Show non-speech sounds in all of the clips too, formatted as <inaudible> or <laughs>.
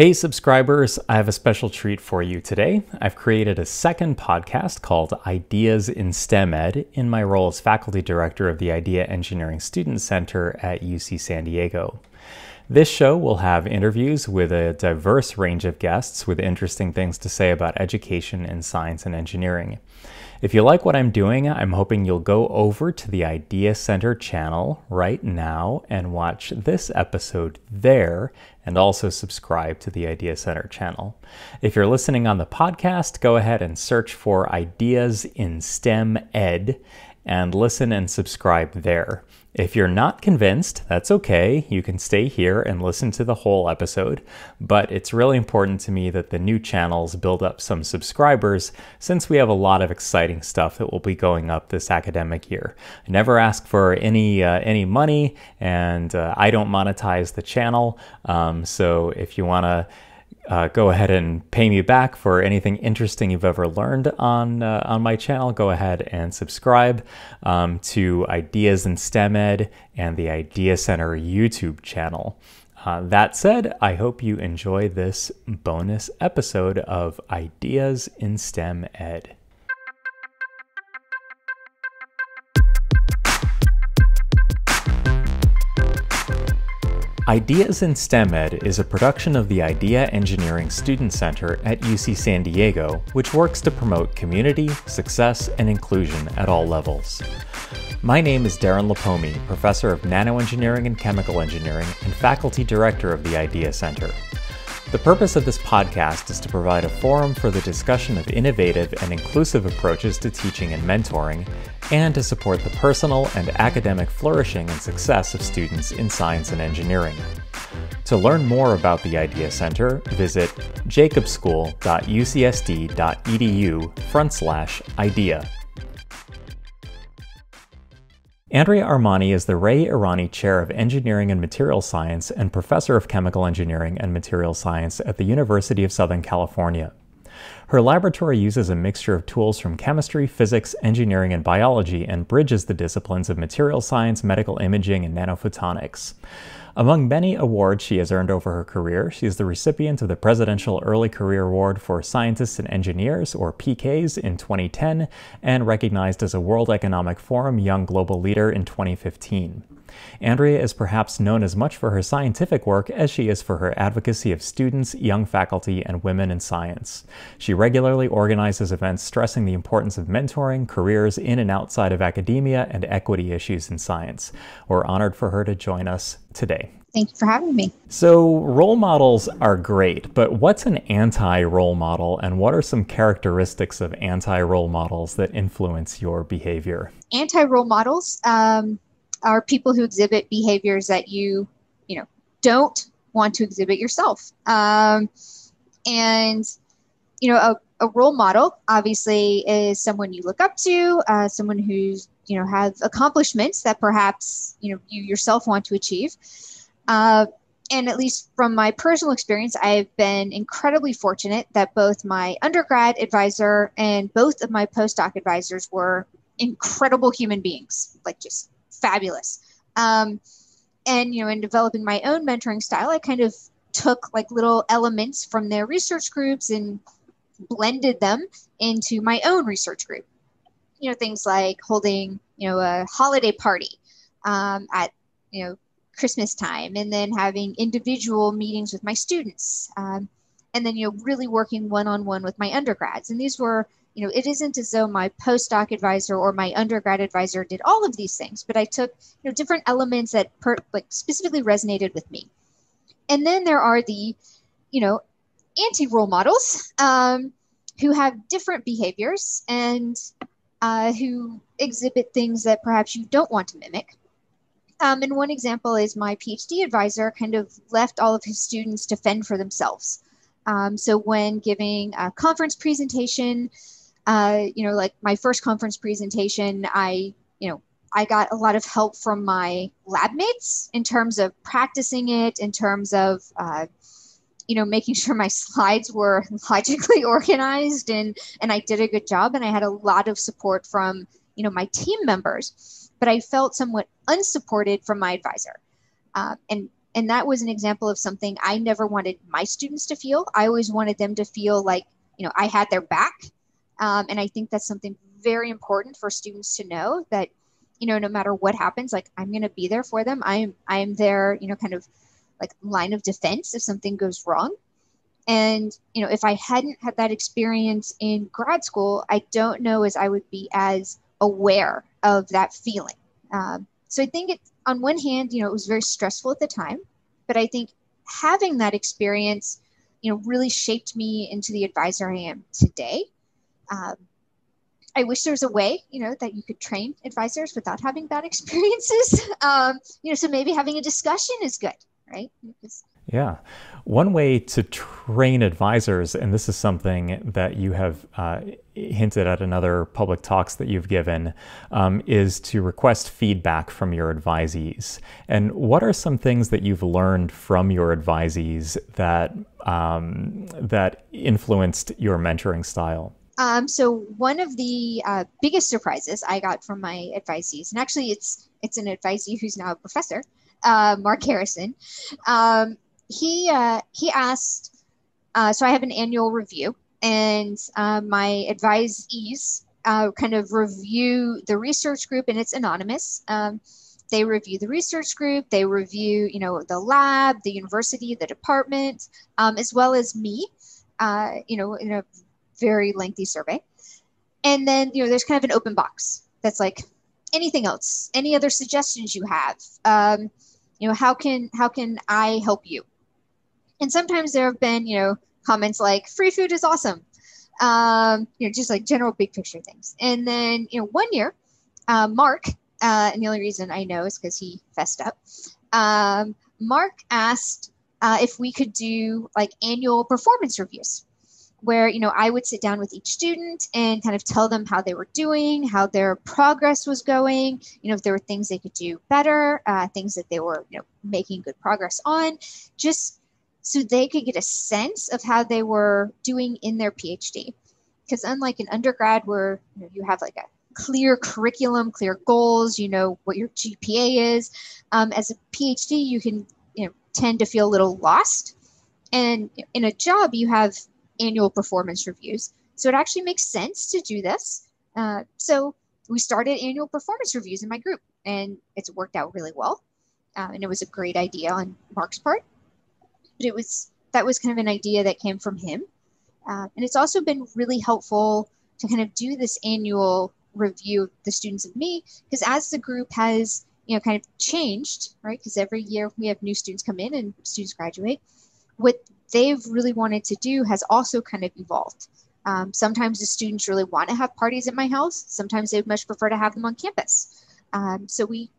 Hey, subscribers, I have a special treat for you today. I've created a second podcast called Ideas in STEM Ed in my role as faculty director of the Idea Engineering Student Center at UC San Diego. This show will have interviews with a diverse range of guests with interesting things to say about education in science and engineering. If you like what I'm doing, I'm hoping you'll go over to the Idea Center channel right now and watch this episode there and also subscribe to the Idea Center channel. If you're listening on the podcast, go ahead and search for Ideas in STEM Ed and listen and subscribe there. If you're not convinced, that's okay. You can stay here and listen to the whole episode. But it's really important to me that the new channels build up some subscribers since we have a lot of exciting stuff that will be going up this academic year. I never ask for any uh, any money, and uh, I don't monetize the channel. Um, so if you want to uh, go ahead and pay me back for anything interesting you've ever learned on uh, on my channel, go ahead and subscribe um, to Ideas in STEM Ed and the Idea Center YouTube channel. Uh, that said, I hope you enjoy this bonus episode of Ideas in STEM Ed. Ideas in STEM Ed is a production of the Idea Engineering Student Center at UC San Diego, which works to promote community, success, and inclusion at all levels. My name is Darren Lipomi, professor of nanoengineering and chemical engineering and faculty director of the Idea Center. The purpose of this podcast is to provide a forum for the discussion of innovative and inclusive approaches to teaching and mentoring, and to support the personal and academic flourishing and success of students in science and engineering. To learn more about the Idea Center, visit jacobschool.ucsd.edu front slash idea. Andrea Armani is the Ray Irani Chair of Engineering and Material Science and Professor of Chemical Engineering and Material Science at the University of Southern California. Her laboratory uses a mixture of tools from chemistry, physics, engineering, and biology and bridges the disciplines of material science, medical imaging, and nanophotonics. Among many awards she has earned over her career, she is the recipient of the Presidential Early Career Award for Scientists and Engineers, or PECASE, in 2010, and recognized as a World Economic Forum Young Global Leader in 2015. Andrea is perhaps known as much for her scientific work as she is for her advocacy of students, young faculty, and women in science. She regularly organizes events stressing the importance of mentoring, careers in and outside of academia, and equity issues in science. We're honored for her to join us today. Thank you for having me. So, role models are great, but what's an anti role model, and what are some characteristics of anti role models that influence your behavior? Anti role models um, are people who exhibit behaviors that you, you know, don't want to exhibit yourself. Um, and, you know, a, a, role model obviously is someone you look up to, uh, someone who's you know have accomplishments that perhaps you know you yourself want to achieve. Uh, and at least from my personal experience i've been incredibly fortunate that both my undergrad advisor and both of my postdoc advisors were incredible human beings like just fabulous. Um, and you know in developing my own mentoring style i kind of took like little elements from their research groups and blended them into my own research group you know things like holding you know a holiday party um, at you know christmas time and then having individual meetings with my students um, and then you know really working one-on-one with my undergrads. And these were you know it isn't as though my postdoc advisor or my undergrad advisor did all of these things but i took you know different elements that per, like specifically resonated with me. And then there are the you know anti role models um, who have different behaviors and uh, who exhibit things that perhaps you don't want to mimic. Um, and one example is my PhD advisor kind of left all of his students to fend for themselves. Um, so when giving a conference presentation, uh, you know, like my first conference presentation, I, you know, I got a lot of help from my lab mates in terms of practicing it, in terms of uh, you know making sure my slides were <laughs> logically organized and and I did a good job and I had a lot of support from you know my team members but I felt somewhat unsupported from my advisor uh, and and that was an example of something I never wanted my students to feel. I always wanted them to feel like, you know, I had their back. Um, and I think that's something very important for students to know that, you know, no matter what happens, like I'm going to be there for them. I'm, I'm there, you know, kind of like line of defense if something goes wrong. And, you know, if I hadn't had that experience in grad school, I don't know as I would be as aware of that feeling. Um, so I think it, on one hand, you know, it was very stressful at the time, but I think having that experience, you know, really shaped me into the advisor I am today. Um, I wish there was a way, you know, that you could train advisors without having bad <laughs> experiences. um, you know, so maybe having a discussion is good, right? Yeah. One way to train advisors, and this is something that you have uh, hinted at in other public talks that you've given, um, is to request feedback from your advisees. And what are some things that you've learned from your advisees that um, that influenced your mentoring style? Um, so one of the uh, biggest surprises I got from my advisees, and actually it's it's an advisee who's now a professor, uh, Mark Harrison. Um, he uh, he asked. Uh, so I have an annual review, and uh, my advisees uh, kind of review the research group, and it's anonymous. Um, they review the research group, they review, you know, the lab, the university, the department, um, as well as me, uh, you know, in a very lengthy survey. And then, you know, there's kind of an open box that's like anything else, any other suggestions you have. Um, you know, how can how can I help you? And sometimes there have been, you know, comments like free food is awesome. Um, you know, just like general big picture things. And then, you know, one year, uh, Mark, uh, and the only reason I know is because he fessed up. Um, Mark asked uh, if we could do like annual performance reviews where you know i would sit down with each student and kind of tell them how they were doing how their progress was going you know if there were things they could do better uh, things that they were you know making good progress on just so they could get a sense of how they were doing in their PhD. Because unlike an undergrad where you, know, you have like a clear curriculum, clear goals, you know what your GPA is, um, as a PhD you can you know tend to feel a little lost. And in a job you have annual performance reviews, so it actually makes sense to do this. Uh, so we started annual performance reviews in my group, and it's worked out really well. Uh, and it was a great idea on Mark's part but it was that was kind of an idea that came from him. Uh, and it's also been really helpful to kind of do this annual review of the students of me because as the group has you know kind of changed right because every year we have new students come in and students graduate what they've really wanted to do has also kind of evolved um, sometimes the students really want to have parties at my house sometimes they'd much prefer to have them on campus um, so we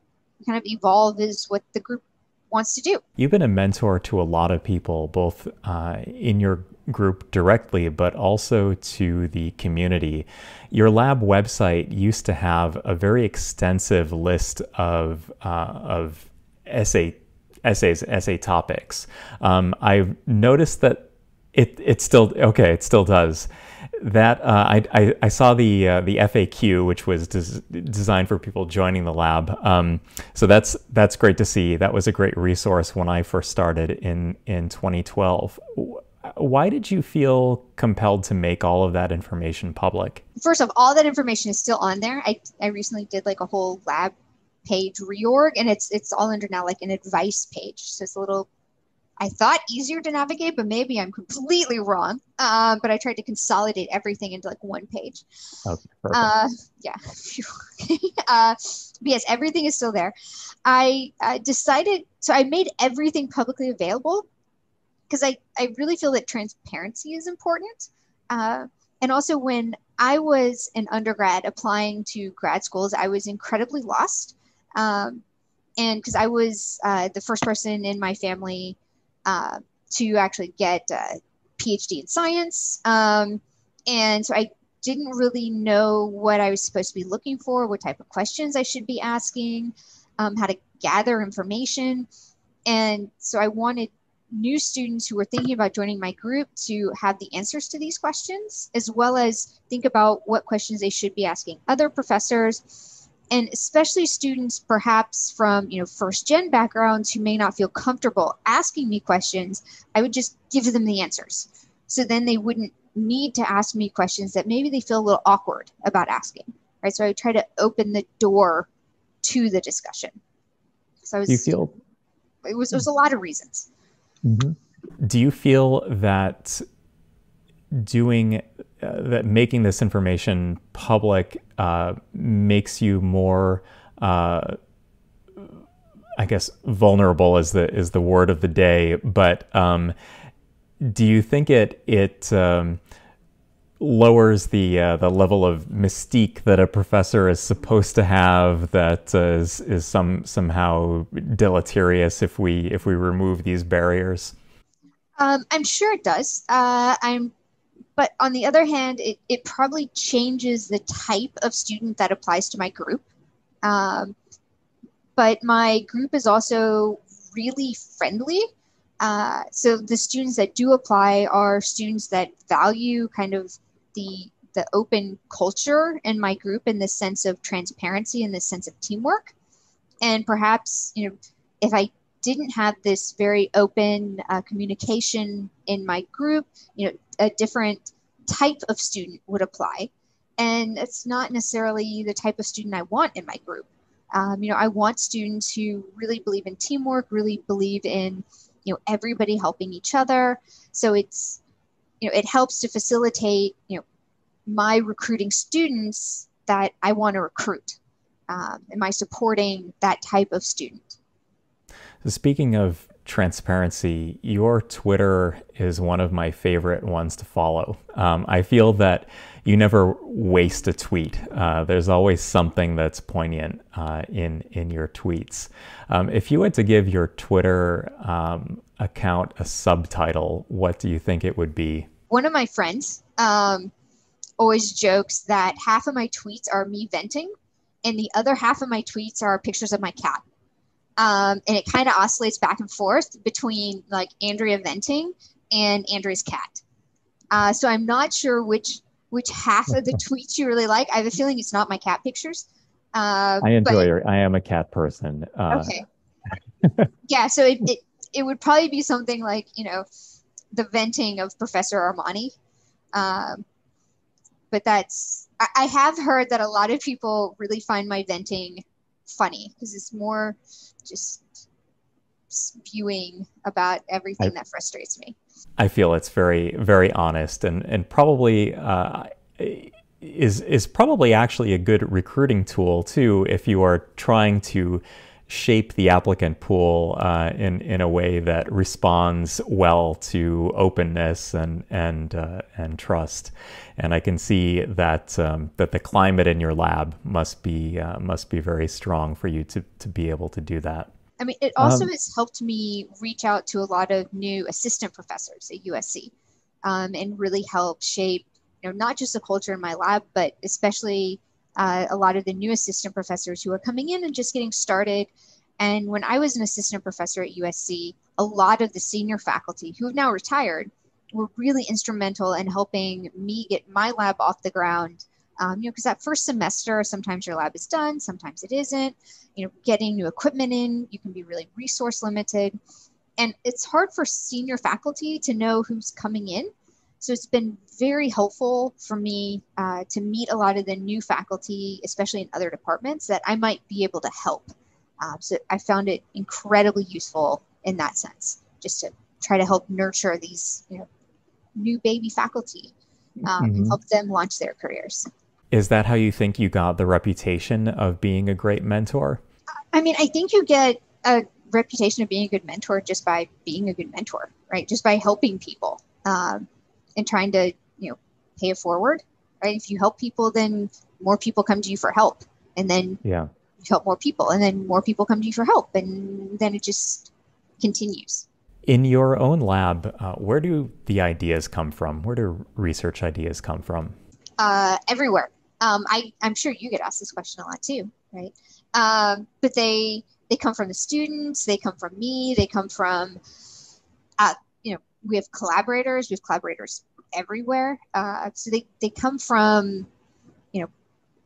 kind of evolve is what the group wants to do. You've been a mentor to a lot of people, both uh, in your group directly, but also to the community. Your lab website used to have a very extensive list of uh, of essay essays, essay topics. Um, I've noticed that it it still okay, it still does that uh, I, I, I, saw the uh, the FAQ, which was des- designed for people joining the lab. Um, so that's that's great to see. That was a great resource when I first started in in 2012. Why did you feel compelled to make all of that information public? First off, all that information is still on there. I, I recently did like a whole lab page reorg, and it's it's all under now like an advice page. So it's a little I thought easier to navigate, but maybe I'm completely wrong. Uh, but I tried to consolidate everything into like one page. Okay, uh, yeah. <laughs> uh, yes, everything is still there. I decided, so I made everything publicly available because I, I really feel that transparency is important. Uh, and also, when I was an undergrad applying to grad schools, I was incredibly lost. Um, and because I was uh, the first person in my family uh, to actually get a PhD in science. Um, and so I didn't really know what I was supposed to be looking for, what type of questions I should be asking, um, how to gather information. And so I wanted new students who were thinking about joining my group to have the answers to these questions, as well as think about what questions they should be asking other professors and especially students perhaps from you know first gen backgrounds who may not feel comfortable asking me questions i would just give them the answers. So then they wouldn't need to ask me questions that maybe they feel a little awkward about asking right? So i would try to open the door to the discussion. So i was you feel it was, it was a lot of reasons. Mm-hmm. do you feel that doing uh, that making this information public uh, makes you more uh, I guess vulnerable is the is the word of the day but um, do you think it it um, lowers the uh, the level of mystique that a professor is supposed to have that uh, is is some somehow deleterious if we if we remove these barriers um, I'm sure it does. I'm but on the other hand, it, it probably changes the type of student that applies to my group. Um, but my group is also really friendly. Uh, so the students that do apply are students that value kind of the the open culture in my group in the sense of transparency and the sense of teamwork. And perhaps, you know, if I didn't have this very open uh, communication in my group, you know, a different type of student would apply. And it's not necessarily the type of student I want in my group. Um, you know, I want students who really believe in teamwork, really believe in, you know, everybody helping each other. So it's, you know, it helps to facilitate, you know, my recruiting students that I want to recruit. Um, am I supporting that type of student? Speaking of transparency, your Twitter is one of my favorite ones to follow. Um, I feel that you never waste a tweet. Uh, there's always something that's poignant uh, in in your tweets. Um, if you had to give your Twitter um, account a subtitle, what do you think it would be? One of my friends um, always jokes that half of my tweets are me venting, and the other half of my tweets are pictures of my cat um, and it kind of oscillates back and forth between like Andrea venting and Andrea's cat. Uh, so I'm not sure which which half of the <laughs> tweets you really like. I have a feeling it's not my cat pictures. Uh, I enjoy your. I am a cat person. Uh, okay. yeah, so it, it it would probably be something like you know the venting of Professor Armani. Um, but that's I, I have heard that a lot of people really find my venting funny because it's more just spewing about everything I, that frustrates me. I feel it's very, very honest and, and probably uh, is, is probably actually a good recruiting tool too if you are trying to shape the applicant pool uh, in in a way that responds well to openness and and uh, and trust. And I can see that um, that the climate in your lab must be uh, must be very strong for you to to be able to do that. I mean, it also um, has helped me reach out to a lot of new assistant professors at USC, um, and really help shape you know not just the culture in my lab, but especially uh, a lot of the new assistant professors who are coming in and just getting started. And when I was an assistant professor at USC, a lot of the senior faculty who have now retired were really instrumental in helping me get my lab off the ground. Um, you know, because that first semester, sometimes your lab is done, sometimes it isn't. You know, getting new equipment in, you can be really resource limited. And it's hard for senior faculty to know who's coming in so it's been very helpful for me uh, to meet a lot of the new faculty, especially in other departments, that I might be able to help. Um, so I found it incredibly useful in that sense, just to try to help nurture these you know, new baby faculty, um, mm-hmm. help them launch their careers. Is that how you think you got the reputation of being a great mentor? I mean, I think you get a reputation of being a good mentor just by being a good mentor, right? Just by helping people. Um, and trying to you know pay it forward right? If you help people then more people come to you for help and then yeah. you help more people and then more people come to you for help and then it just continues. In your own lab uh, where do the ideas come from? Where do research ideas come from? Uh, everywhere. Um, I, i'm sure you get asked this question a lot too right? Um, but they they come from the students they come from me they come from we have collaborators, we have collaborators everywhere. Uh, so they, they come from, you know,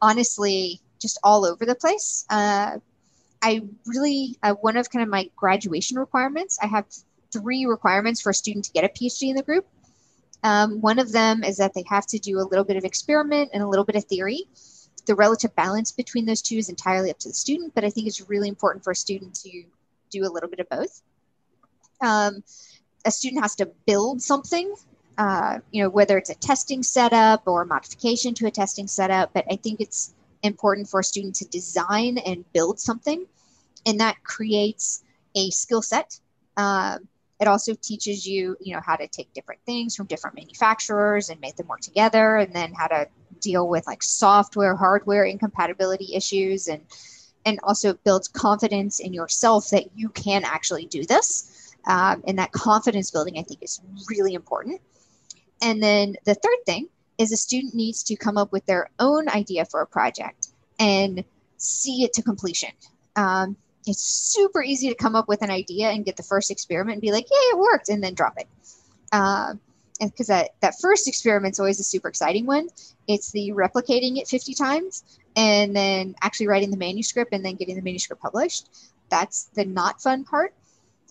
honestly, just all over the place. Uh, I really, uh, one of kind of my graduation requirements, I have three requirements for a student to get a PhD in the group. Um, one of them is that they have to do a little bit of experiment and a little bit of theory. The relative balance between those two is entirely up to the student, but I think it's really important for a student to do a little bit of both. Um, a student has to build something, uh, you know, whether it's a testing setup or modification to a testing setup, but I think it's important for a student to design and build something, and that creates a skill set. Um, it also teaches you, you know, how to take different things from different manufacturers and make them work together, and then how to deal with like software, hardware incompatibility issues, and and also builds confidence in yourself that you can actually do this. Um, and that confidence building, I think, is really important. And then the third thing is a student needs to come up with their own idea for a project and see it to completion. Um, it's super easy to come up with an idea and get the first experiment and be like, "Yay, it worked," and then drop it. Uh, and because that that first experiment is always a super exciting one. It's the replicating it 50 times and then actually writing the manuscript and then getting the manuscript published. That's the not fun part.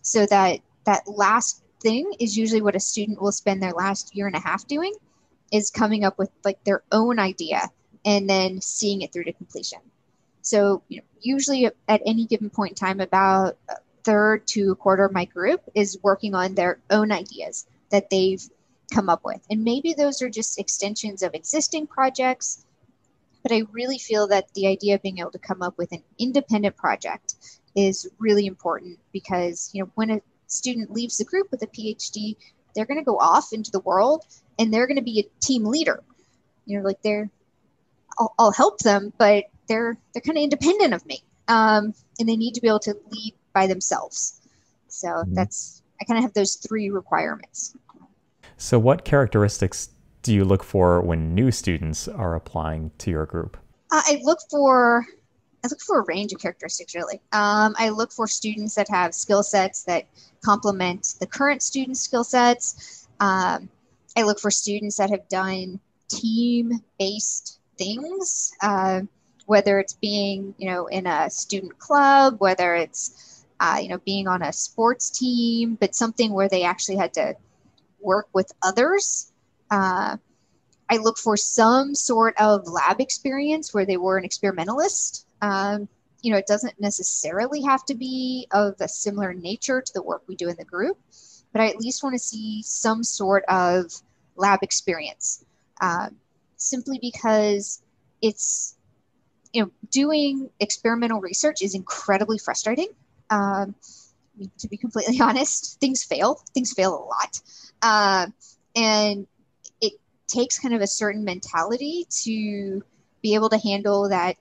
So that that last thing is usually what a student will spend their last year and a half doing is coming up with like their own idea and then seeing it through to completion. So, you know, usually at any given point in time, about a third to a quarter of my group is working on their own ideas that they've come up with. And maybe those are just extensions of existing projects, but I really feel that the idea of being able to come up with an independent project is really important because, you know, when a student leaves the group with a PhD, they're going to go off into the world and they're going to be a team leader. You know, like they're, I'll, I'll help them, but they're they're kind of independent of me, um, and they need to be able to lead by themselves. So mm-hmm. that's I kind of have those three requirements. So, what characteristics do you look for when new students are applying to your group? I look for I look for a range of characteristics, really. Um, I look for students that have skill sets that complement the current student skill sets. Um, I look for students that have done team based things. Uh, whether it's being you know in a student club whether it's uh, you know being on a sports team but something where they actually had to work with others uh, i look for some sort of lab experience where they were an experimentalist um, you know it doesn't necessarily have to be of a similar nature to the work we do in the group but i at least want to see some sort of lab experience uh, simply because it's you know, doing experimental research is incredibly frustrating. Um, to be completely <laughs> honest, things fail. Things fail a lot, uh, and it takes kind of a certain mentality to be able to handle that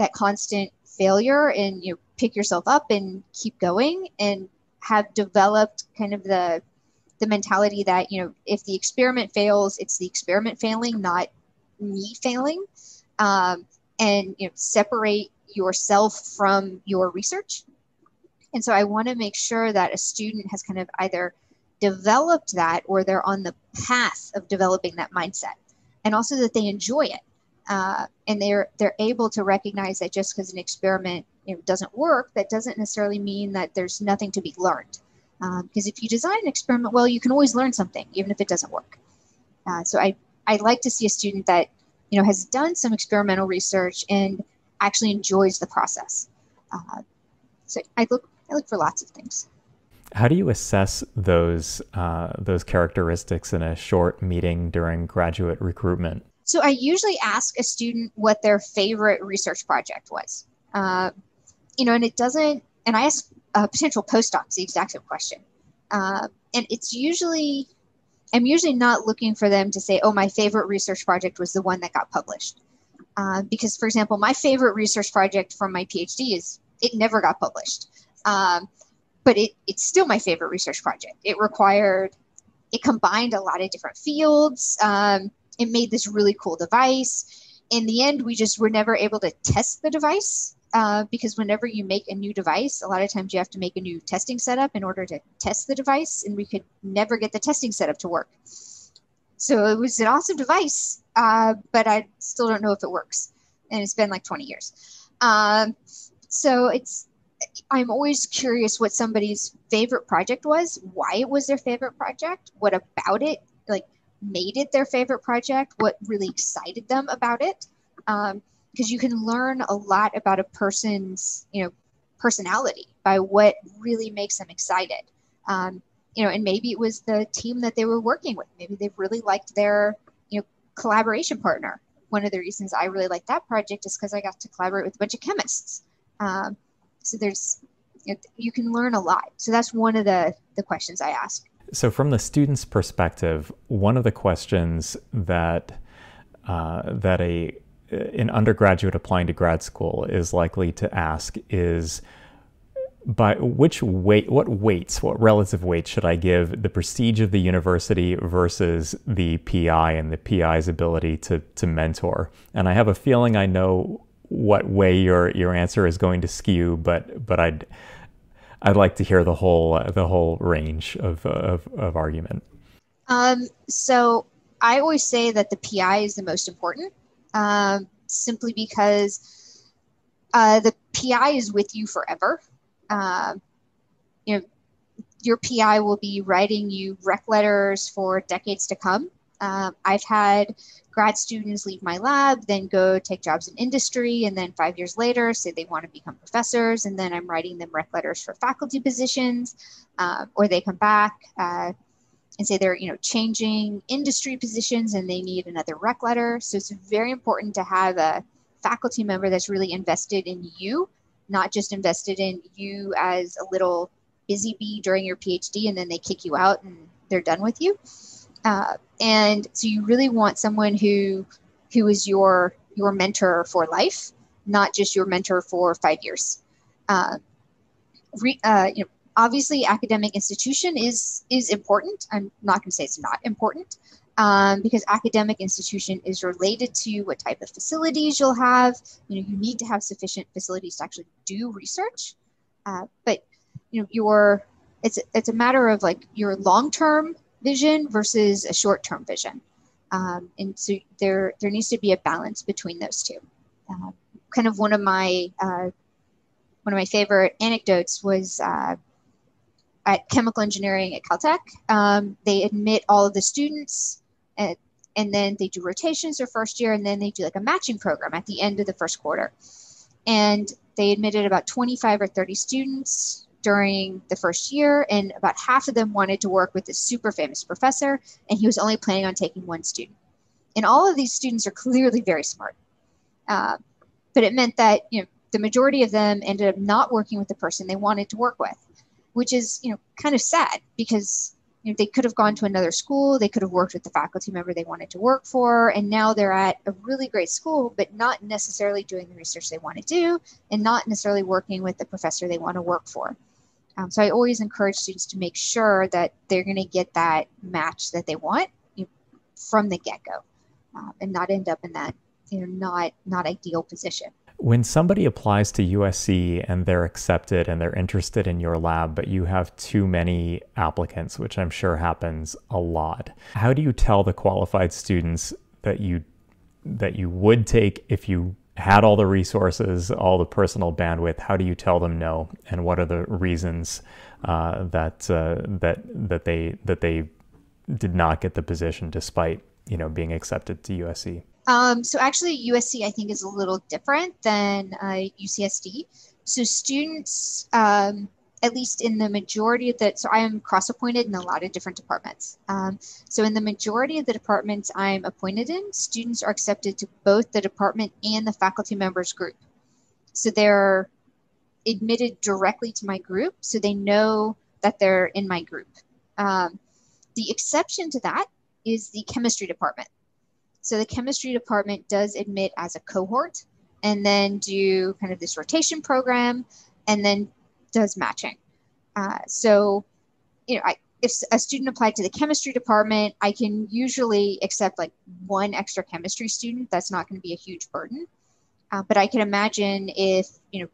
that constant failure and you know pick yourself up and keep going and have developed kind of the the mentality that you know if the experiment fails it's the experiment failing not me failing um, and you know, separate yourself from your research. And so I want to make sure that a student has kind of either developed that or they're on the path of developing that mindset and also that they enjoy it. Uh, and they're they're able to recognize that just because an experiment you know, doesn't work, that doesn't necessarily mean that there's nothing to be learned. Because um, if you design an experiment well, you can always learn something, even if it doesn't work. Uh, so I I like to see a student that you know, has done some experimental research and actually enjoys the process. Uh, so I look, I look for lots of things. How do you assess those uh, those characteristics in a short meeting during graduate recruitment? So I usually ask a student what their favorite research project was. Uh, you know, and it doesn't. And I ask uh, potential postdocs the exact same question. Uh, and it's usually I'm usually not looking for them to say, oh, my favorite research project was the one that got published. Uh, because, for example, my favorite research project from my PhD is it never got published. Um, but it, it's still my favorite research project. It required, it combined a lot of different fields. Um, it made this really cool device. In the end, we just were never able to test the device uh, because whenever you make a new device, a lot of times you have to make a new testing setup in order to test the device, and we could never get the testing setup to work. So it was an awesome device, uh, but I still don't know if it works. and it's been like 20 years. Um, so it's I'm always curious what somebody's favorite project was, why it was their favorite project, what about it made it their favorite project, what really excited them about it. Because um, you can learn a lot about a person's, you know, personality by what really makes them excited. Um, you know, and maybe it was the team that they were working with. Maybe they really liked their, you know, collaboration partner. One of the reasons I really like that project is because I got to collaborate with a bunch of chemists. Um, so there's, you, know, you can learn a lot. So that's one of the the questions I ask. So from the student's perspective, one of the questions that uh, that a an undergraduate applying to grad school is likely to ask is by which weight what weights what relative weight should i give the prestige of the university versus the pi and the pi's ability to to mentor? And i have a feeling i know what way your your answer is going to skew but but i'd i'd like to hear the whole uh, the whole range of of, of argument um so i always say that the pi is the most important um simply because uh, the pi is with you forever uh, you know, your PI will be writing you rec letters for decades to come. Um, I've had grad students leave my lab, then go take jobs in industry, and then five years later say they want to become professors, and then I'm writing them rec letters for faculty positions, uh, or they come back uh, and say they're you know changing industry positions and they need another rec letter. So it's very important to have a faculty member that's really invested in you not just invested in you as a little busy bee during your PhD and then they kick you out and they're done with you. Uh, and so you really want someone who who is your your mentor for life, not just your mentor for five years. Uh, re, uh, you know, obviously, academic institution is is important. I'm not going to say it's not important, um, because academic institution is related to what type of facilities you'll have. You know, you need to have sufficient facilities to actually do research. Uh, but you know, your it's it's a matter of like your long term vision versus a short term vision, um, and so there there needs to be a balance between those two. Uh, kind of one of my uh, one of my favorite anecdotes was uh, at chemical engineering at Caltech. Um, they admit all of the students and, and then they do rotations their first year and then they do like a matching program at the end of the first quarter and they admitted about 25 or 30 students during the first year and about half of them wanted to work with this super famous professor and he was only planning on taking one student and all of these students are clearly very smart uh, but it meant that you know the majority of them ended up not working with the person they wanted to work with which is you know kind of sad because you know, they could have gone to another school, they could have worked with the faculty member they wanted to work for, and now they're at a really great school, but not necessarily doing the research they want to do and not necessarily working with the professor they want to work for. Um, so I always encourage students to make sure that they're going to get that match that they want from the get go um, and not end up in that you know not not ideal position. When somebody applies to USC and they're accepted and they're interested in your lab, but you have too many applicants, which I'm sure happens a lot, how do you tell the qualified students that you that you would take if you had all the resources, all the personal bandwidth? How do you tell them no, and what are the reasons uh, that uh, that that they that they did not get the position despite you know being accepted to USC? Um, so actually, USC I think is a little different than uh, UCSD. So students, um, at least in the majority of the, so I am cross-appointed in a lot of different departments. Um, so in the majority of the departments I'm appointed in, students are accepted to both the department and the faculty members group. So they're admitted directly to my group, so they know that they're in my group. Um, the exception to that is the chemistry department. So the chemistry department does admit as a cohort and then do kind of this rotation program and then does matching. Uh, so, you know, I, if a student applied to the chemistry department, I can usually accept like one extra chemistry student. That's not going to be a huge burden. Uh, but I can imagine if, you know,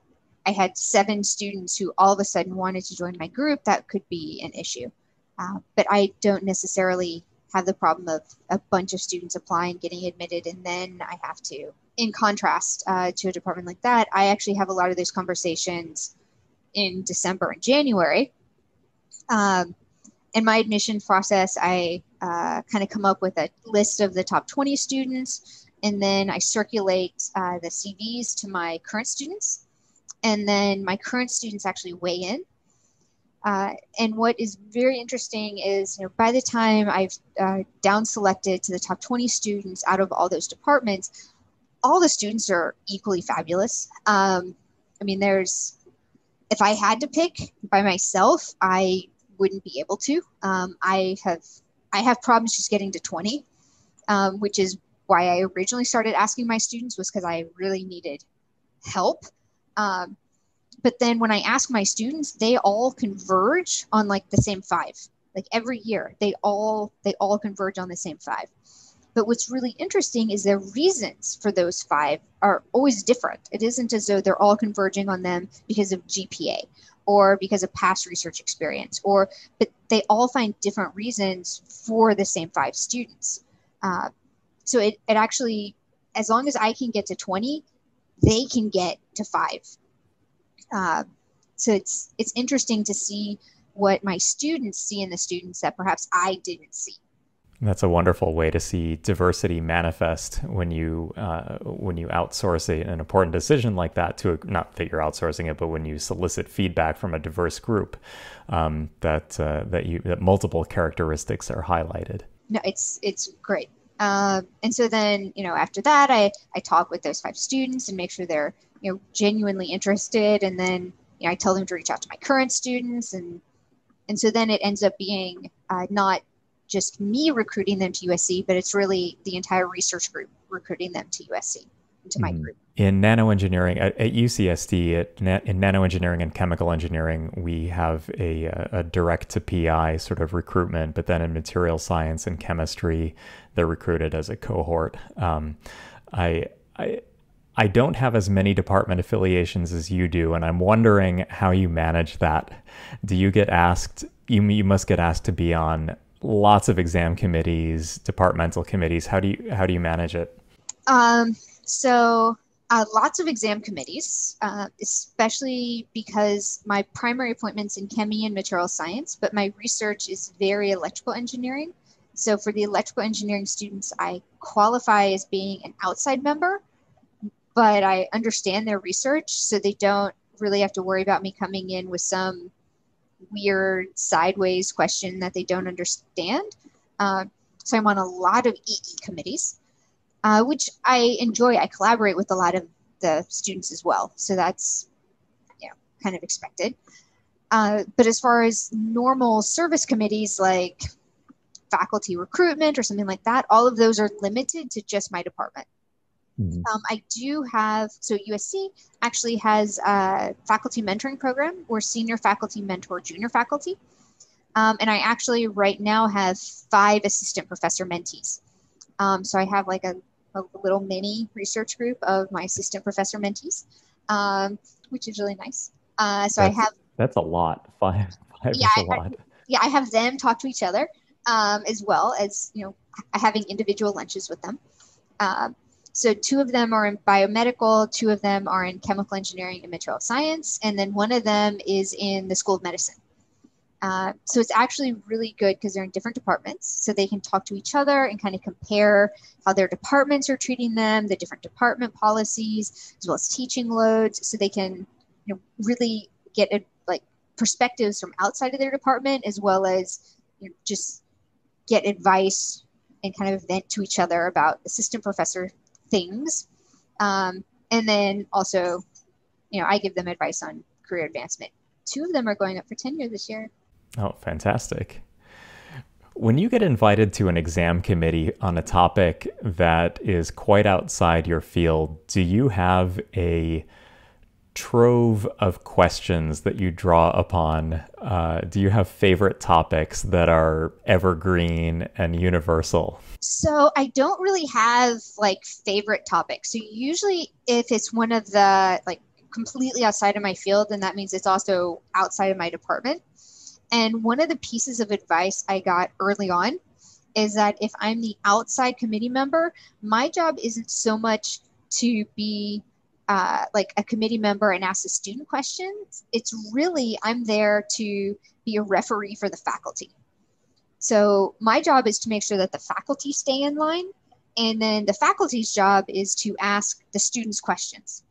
I had seven students who all of a sudden wanted to join my group, that could be an issue. Uh, but I don't necessarily have the problem of a bunch of students applying, getting admitted, and then I have to in contrast uh, to a department like that, I actually have a lot of those conversations in December and January. Um, in my admission process, I uh, kind of come up with a list of the top 20 students, and then I circulate uh, the CVs to my current students, and then my current students actually weigh in. Uh, and what is very interesting is, you know, by the time I've uh, down selected to the top 20 students out of all those departments, all the students are equally fabulous. Um, I mean, there's, if I had to pick by myself, I wouldn't be able to. Um, I have, I have problems just getting to 20, um, which is why I originally started asking my students was because I really needed help. Um, but then when I ask my students, they all converge on like the same five. Like every year, they all they all converge on the same five. But what's really interesting is their reasons for those five are always different. It isn't as though they're all converging on them because of GPA or because of past research experience, or but they all find different reasons for the same five students. Uh, so it, it actually, as long as I can get to 20, they can get to five. Uh, so it's it's interesting to see what my students see in the students that perhaps I didn't see. That's a wonderful way to see diversity manifest when you uh, when you outsource a, an important decision like that to a, not that you're outsourcing it, but when you solicit feedback from a diverse group, um, that uh, that you that multiple characteristics are highlighted. No, it's it's great. Uh, and so then you know after that, I I talk with those five students and make sure they're you know genuinely interested, and then you know I tell them to reach out to my current students, and and so then it ends up being uh, not just me recruiting them to USC, but it's really the entire research group recruiting them to USC, to my mm-hmm. group. In nanoengineering at, at UCSD, at na- in nanoengineering and chemical engineering, we have a, a direct to PI sort of recruitment, but then in material science and chemistry, they're recruited as a cohort. Um, I, I I don't have as many department affiliations as you do, and I'm wondering how you manage that. Do you get asked? You you must get asked to be on lots of exam committees, departmental committees. How do you how do you manage it? Um, so uh, lots of exam committees, uh, especially because my primary appointments in ChemE and material science, but my research is very electrical engineering. So for the electrical engineering students, I qualify as being an outside member, but I understand their research, so they don't really have to worry about me coming in with some weird sideways question that they don't understand. Uh, so I'm on a lot of EE committees, uh, which I enjoy. I collaborate with a lot of the students as well. So that's you know, kind of expected. Uh, but as far as normal service committees like faculty recruitment or something like that, all of those are limited to just my department. Mm-hmm. Um, I do have, so USC actually has a faculty mentoring program where senior faculty mentor junior faculty. Um, and I actually right now have five assistant professor mentees. Um, so I have like a, a, little mini research group of my assistant professor mentees, um, which is really nice. Uh, so that's, I have. That's a lot. <laughs> Five, five yeah, is a I, lot. I, yeah, I have them talk to each other um, as well as, you know, having individual lunches with them. Um, so two of them are in biomedical, two of them are in chemical engineering and material science, and then one of them is in the School of Medicine. Uh, so it's actually really good because they're in different departments, so they can talk to each other and kind of compare how their departments are treating them, the different department policies, as well as teaching loads, so they can you know really get a, like perspectives from outside of their department as well as you know, just get advice and kind of vent to each other about assistant professor things. Um, and then also, you know, I give them advice on career advancement. Two of them are going up for tenure this year. Oh, fantastic. When you get invited to an exam committee on a topic that is quite outside your field, do you have a trove of questions that you draw upon? Uh, do you have favorite topics that are evergreen and universal? So I don't really have like favorite topics. So usually, if it's one of the like completely outside of my field, then that means it's also outside of my department. And one of the pieces of advice I got early on is that if I'm the outside committee member, my job isn't so much to be uh, like a committee member and ask the student questions. It's really, I'm there to be a referee for the faculty. So my job is to make sure that the faculty stay in line. And then the faculty's job is to ask the students questions.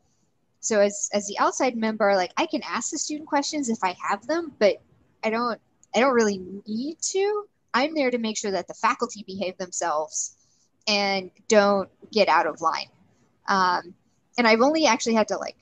So as, as the outside member, like I can ask the student questions if I have them, but I don't, I don't really need to. I'm there to make sure that the faculty behave themselves and don't get out of line. Um, and I've only actually had to like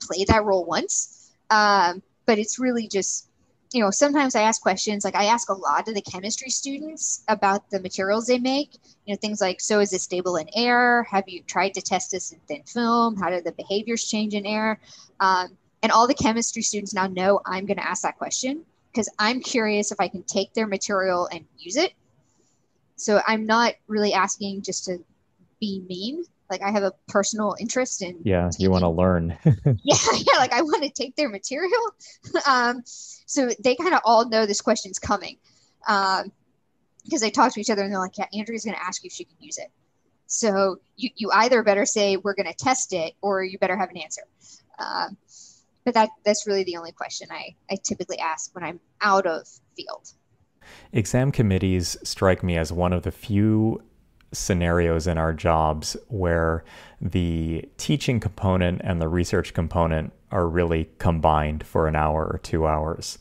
play that role once. Um, but it's really just, you know, sometimes I ask questions. Like I ask a lot of the chemistry students about the materials they make. You know, things like, so is it stable in air? Have you tried to test this in thin film? How do the behaviors change in air? Um, and all the chemistry students now know I'm going to ask that question because I'm curious if I can take their material and use it. So I'm not really asking just to be mean like I have a personal interest in. Yeah, taking, you want to learn. <laughs> yeah, yeah, like I want to take their material. <laughs> um, so they kind of all know this question's coming, um, because they talk to each other and they're like, "Yeah, Andrea's going to ask you if she can use it." So you you either better say we're going to test it, or you better have an answer. Um, but that that's really the only question I I typically ask when I'm out of field. Exam committees strike me as one of the few scenarios in our jobs where the teaching component and the research component are really combined for an hour or two hours.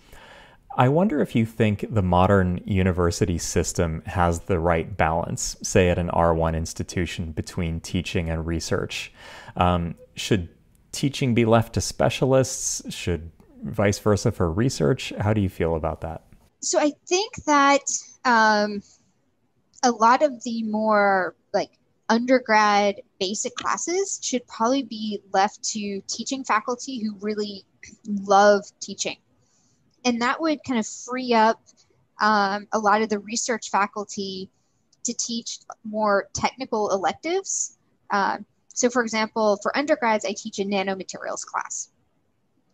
I wonder if you think the modern university system has the right balance, say at an R1 institution, between teaching and research. Um, should teaching be left to specialists? Should vice versa for research? How do you feel about that? So I think that um, a lot of the more like undergrad basic classes should probably be left to teaching faculty who really love teaching. And that would kind of free up um, a lot of the research faculty to teach more technical electives. Uh, so, for example, for undergrads, I teach a nanomaterials class,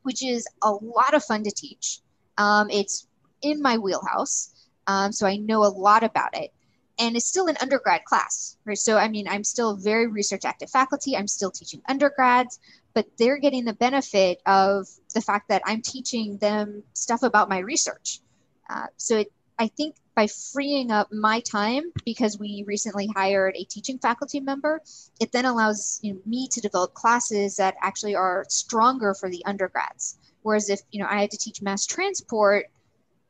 which is a lot of fun to teach. Um, it's in my wheelhouse, um, so I know a lot about it and it's still an undergrad class, right? So, I mean, I'm still very research active faculty. I'm still teaching undergrads, but they're getting the benefit of the fact that I'm teaching them stuff about my research. Uh, so, it, I think by freeing up my time, because we recently hired a teaching faculty member, it then allows you know, me to develop classes that actually are stronger for the undergrads. Whereas if you know I had to teach mass transport,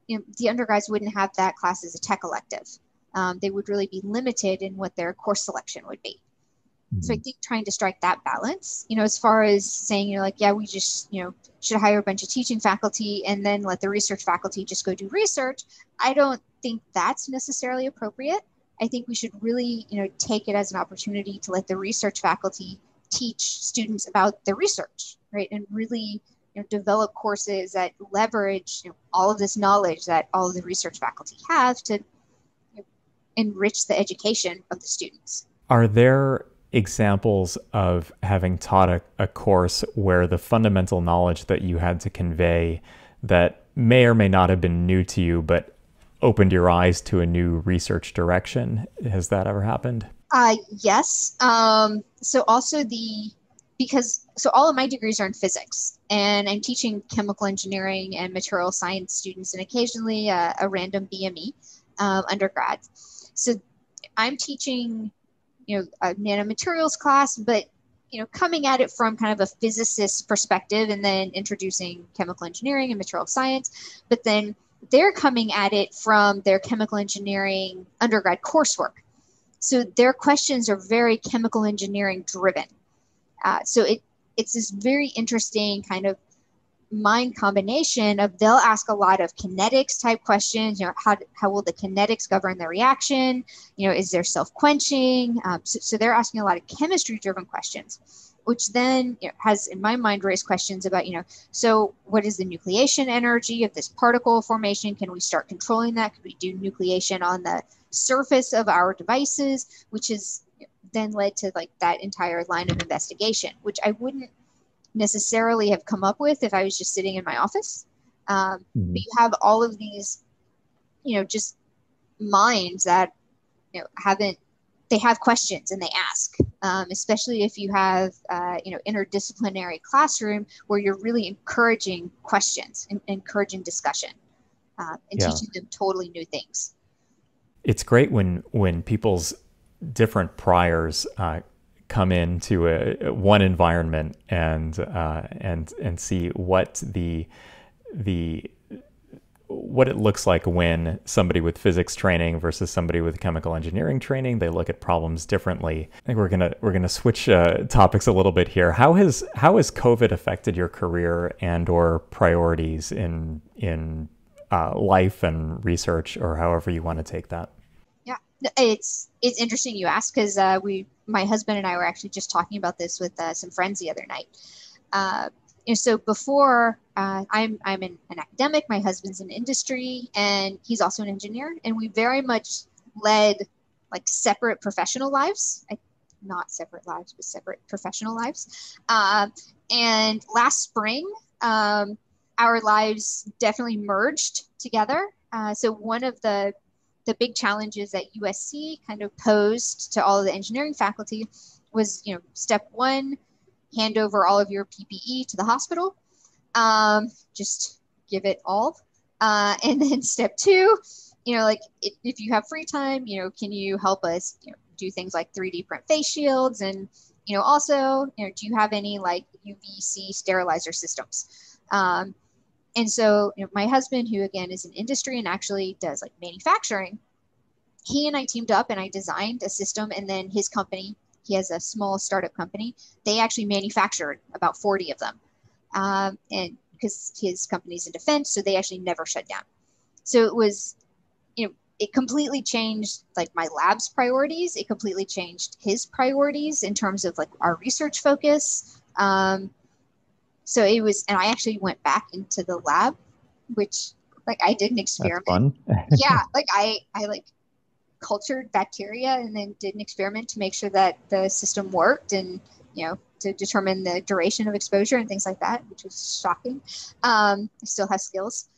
you know, the undergrads wouldn't have that class as a tech elective um, they would really be limited in what their course selection would be. Mm-hmm. So I mm-hmm. think trying to strike that balance, you know, as far as saying, you know, like, yeah, we just, you know, should hire a bunch of teaching faculty and then let the research faculty just go do research. I don't think that's necessarily appropriate. I think we should really, you know, take it as an opportunity to let the research faculty teach students about their research, right? And really, you know, develop courses that leverage you know, all of this knowledge that all of the research faculty have to enrich the education of the students. Are there examples of having taught a, a course where the fundamental knowledge that you had to convey that may or may not have been new to you, but opened your eyes to a new research direction? Has that ever happened? Uh, yes. Um, so also the because so all of my degrees are in physics and i'm teaching chemical engineering and material science students and occasionally a, a random bme um, undergrad so I'm teaching, you know, a nanomaterials class, but you know, coming at it from kind of a physicist perspective and then introducing chemical engineering and material science, but then they're coming at it from their chemical engineering undergrad coursework. So their questions are very chemical engineering driven. Uh, so it it's this very interesting kind of mind combination of they'll ask a lot of kinetics type questions you know how, how will the kinetics govern the reaction? You know is there self-quenching? Um, so, so, they're asking a lot of chemistry driven questions which then you know, has in my mind raised questions about you know so what is the nucleation energy of this particle formation? Can we start controlling that? Could we do nucleation on the surface of our devices? Which has then led to like that entire line of investigation which i wouldn't necessarily have come up with if I was just sitting in my office. Um, mm-hmm. But you have all of these, you know, just minds that you know haven't they have questions and they ask. um, especially if you have uh, you know interdisciplinary classroom where you're really encouraging questions and encouraging discussion uh, and yeah. teaching them totally new things. It's great when when people's different priors uh, come into a, one environment and uh, and and see what the the what it looks like when somebody with physics training versus somebody with chemical engineering training they look at problems differently. I think we're gonna we're gonna switch uh, topics a little bit here. How has how has COVID affected your career and or priorities in in uh, life and research, or however you want to take that? Yeah, it's it's interesting you ask because uh, we my husband and I were actually just talking about this with uh, some friends the other night. Uh, and so before uh, I'm I'm an, an, academic, my husband's in industry, and he's also an engineer, and we very much led like separate professional lives, I, not separate lives, but separate professional lives. Uh, and last spring, um, our lives definitely merged together. Uh, so one of the the big challenges that USC kind of posed to all of the engineering faculty was, you know, step one, hand over all of your PPE to the hospital. Um, just give it all. Uh, <laughs> and then step two, you know, like if, if you have free time, you know, can you help us you know, do things like 3D print face shields? And, you know, also, you know, do you have any like UVC sterilizer systems? Um, and so, you know, my husband, who again is in industry and actually does like manufacturing, he and I teamed up and I designed a system. And then his company, he has a small startup company, they actually manufactured about 40 of them. Um, and because his company's in defense, so they actually never shut down. So it was, you know, it completely changed like my lab's priorities. It completely changed his priorities in terms of like our research focus. Um, so it was, and I actually went back into the lab, which like I did an experiment. <laughs> yeah, like I I like cultured bacteria and then did an experiment to make sure that the system worked and you know to determine the duration of exposure and things like that, which was shocking. Um, I still have skills,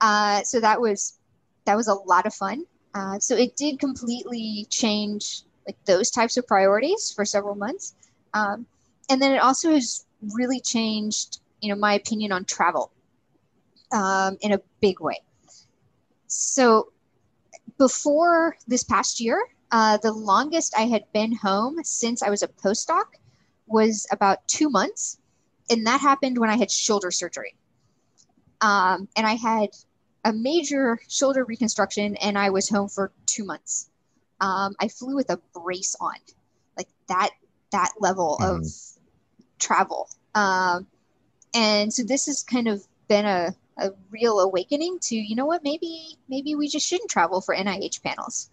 uh, so that was that was a lot of fun. Uh, so it did completely change like those types of priorities for several months, um, and then it also has really changed, you know, my opinion on travel um, in a big way. So before this past year, uh, the longest I had been home since I was a postdoc was about two months, and that happened when I had shoulder surgery. Um, and I had a major shoulder reconstruction, and I was home for two months. Um, I flew with a brace on, like that that level mm. of travel. Um, and so this has kind of been a, a real awakening to, you know what, maybe, maybe we just shouldn't travel for NIH panels.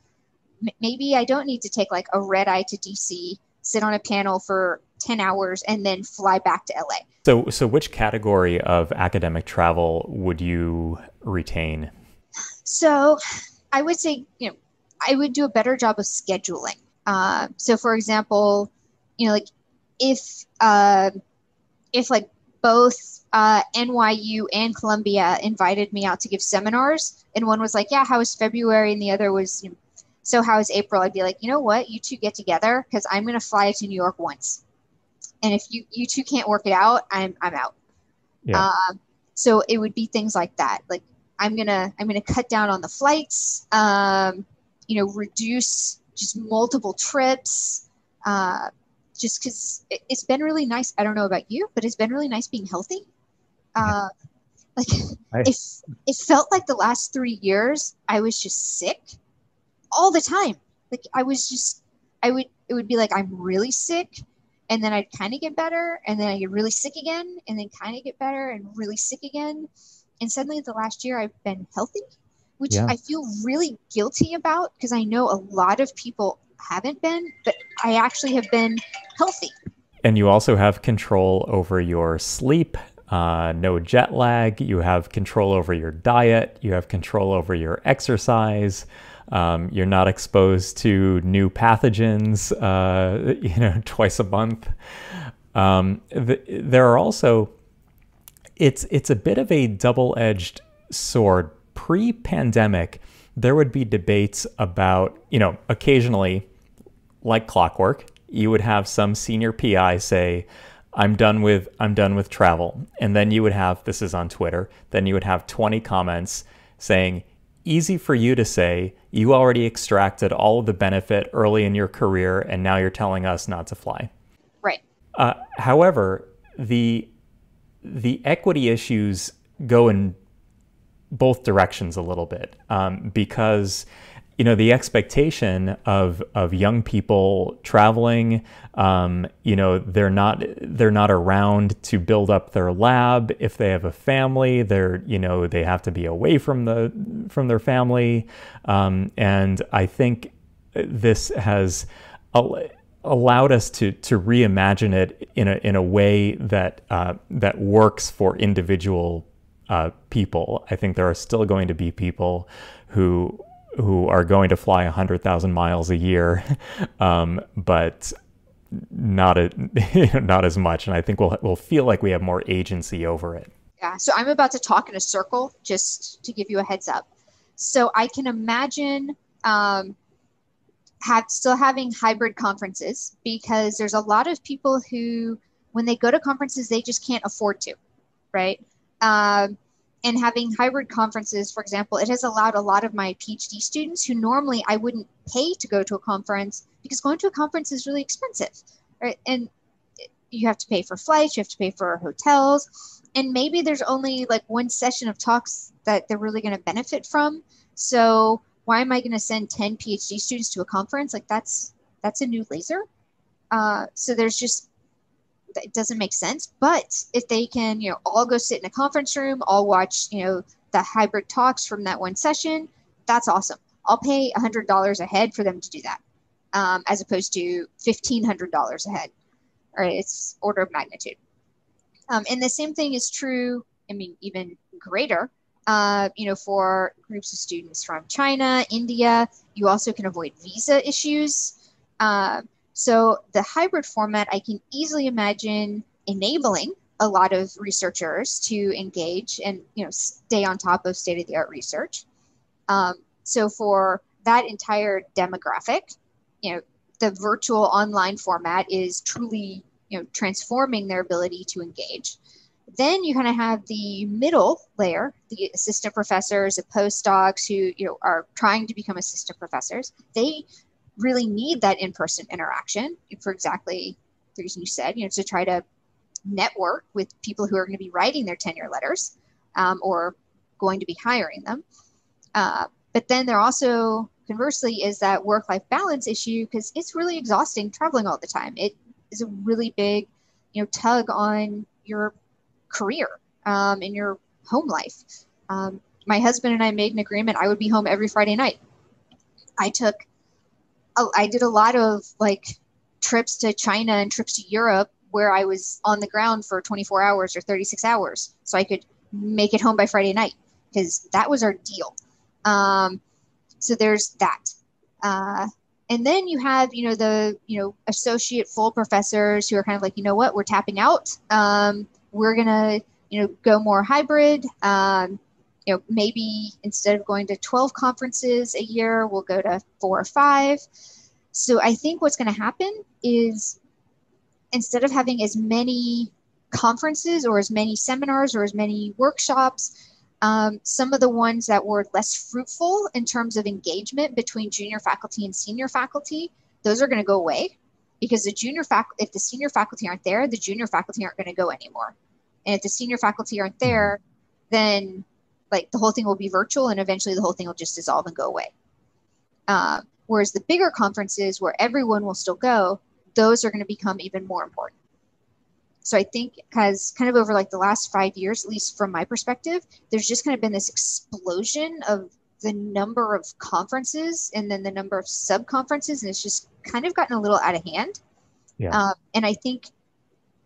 M- maybe I don't need to take like a red eye to DC, sit on a panel for 10 hours and then fly back to LA. So, so which category of academic travel would you retain? So I would say, you know, I would do a better job of scheduling. Uh, so for example, you know, like if, uh, if like both uh, NYU and Columbia invited me out to give seminars, and one was like, "Yeah, how was February?" and the other was, "So how is April?" I'd be like, "You know what? You two get together because I'm going to fly to New York once, and if you you two can't work it out, I'm I'm out." Yeah. Um, so it would be things like that, like I'm gonna I'm gonna cut down on the flights, um, you know, reduce just multiple trips. Uh, just because it, has been really nice. I don't know about you, but it's been really nice being healthy. Uh, like it, it felt like the last three years I was just sick all the time. Like I was just, I would, it would be like I'm really sick, and then I'd kind of get better, and then I get really sick again, and then kind of get better, and really sick again, and suddenly the last year I've been healthy, which yeah. I feel really guilty about because I know a lot of people haven't been, but I actually have been healthy. And you also have control over your sleep, uh, no jet lag. You have control over your diet. You have control over your exercise. Um, you're not exposed to new pathogens, uh, <laughs> you know, twice a month. Um, th- there are also, it's it's a bit of a double-edged sword. Pre-pandemic, there would be debates about, you know, occasionally like clockwork, you would have some senior PI say, I'm done with I'm done with travel. And then you would have this is on Twitter, then you would have 20 comments saying easy for you to say you already extracted all of the benefit early in your career and now you're telling us not to fly. Right. Uh, however, the the equity issues go in both directions a little bit um, because you know the expectation of of young people traveling um, you know they're not they're not around to build up their lab if they have a family they're you know they have to be away from the from their family um, and I think this has allowed us to to reimagine it in a in a way that uh, that works for individual uh, people. I think there are still going to be people who who are going to fly 100,000 miles a year, <laughs> um, but not a, <laughs> not as much. And I think we'll we'll feel like we have more agency over it. Yeah. So I'm about to talk in a circle, just to give you a heads up. So I can imagine um, have still having hybrid conferences because there's a lot of people who, when they go to conferences, they just can't afford to, right? Um, and having hybrid conferences, for example, it has allowed a lot of my PhD students who normally I wouldn't pay to go to a conference because going to a conference is really expensive, right? And you have to pay for flights, you have to pay for hotels, and maybe there's only like one session of talks that they're really going to benefit from. So why am I going to send 10 PhD students to a conference? Like that's that's a new laser. Uh, so there's just it doesn't make sense. But if they can, you know, all go sit in a conference room, all watch, you know, the hybrid talks from that one session, that's awesome. I'll pay $100 a head for them to do that, um, as opposed to $1,500 a head. All right, it's order of magnitude. Um, and the same thing is true, I mean, even greater, uh, you know, for groups of students from China, India. You also can avoid visa issues. Uh, so the hybrid format, I can easily imagine enabling a lot of researchers to engage and you know stay on top of state of the art research. Um, so for that entire demographic, you know, the virtual online format is truly you know transforming their ability to engage. Then you kind of have the middle layer, the assistant professors, the postdocs who you know are trying to become assistant professors. They really need that in-person interaction for exactly the reason you said, you know, to try to network with people who are going to be writing their tenure letters um, or going to be hiring them. Uh, but then there also, conversely, is that work-life balance issue because it's really exhausting traveling all the time. It is a really big, you know, tug on your career um, and your home life. Um, my husband and I made an agreement. I would be home every Friday night. I took I did a lot of like trips to China and trips to Europe where I was on the ground for 24 hours or 36 hours so I could make it home by Friday night because that was our deal. Um, so there's that. Uh, and then you have, you know, the, you know, associate full professors who are kind of like, you know what, we're tapping out. Um, we're going to, you know, go more hybrid. Um, you know, maybe instead of going to 12 conferences a year, we'll go to four or five. So I think what's going to happen is instead of having as many conferences or as many seminars or as many workshops, um, some of the ones that were less fruitful in terms of engagement between junior faculty and senior faculty, those are going to go away because the junior faculty, if the senior faculty aren't there, the junior faculty aren't going to go anymore. And if the senior faculty aren't there, then like the whole thing will be virtual and eventually the whole thing will just dissolve and go away. Uh, whereas the bigger conferences where everyone will still go, those are going to become even more important. So I think has kind of over like the last five years, at least from my perspective, there's just kind of been this explosion of the number of conferences and then the number of sub conferences, and it's just kind of gotten a little out of hand. Yeah. Um, and I think